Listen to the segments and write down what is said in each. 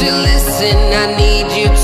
To listen, I need you to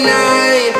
Heroes